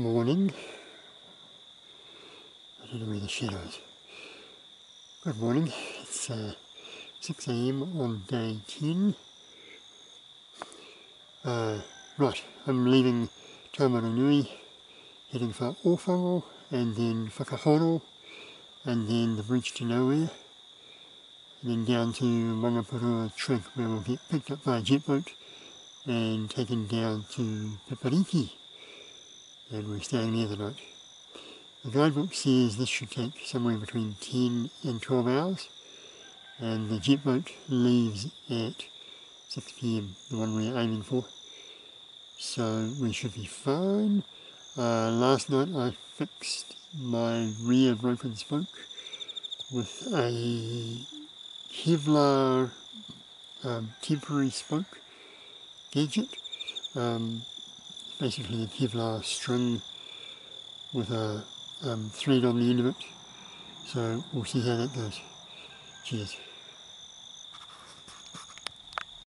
morning. I don't know where the shadows. Good morning. It's uh, 6 a.m. on day 10. Uh, right, I'm leaving Taumarunui, heading for Ōwhango, and then Whakahoro, and then the bridge to nowhere, and then down to Mangapurua Trig where we'll get picked up by a jet boat and taken down to Pipiriki and we're staying there the night. The guidebook says this should take somewhere between 10 and 12 hours and the jet boat leaves at 6pm, the one we're aiming for. So we should be fine. Uh, last night I fixed my rear broken spoke with a Kevlar um, temporary spoke gadget. Um, basically a Kevlar string with a um, thread on the end of it. So we'll see how that goes. Cheers.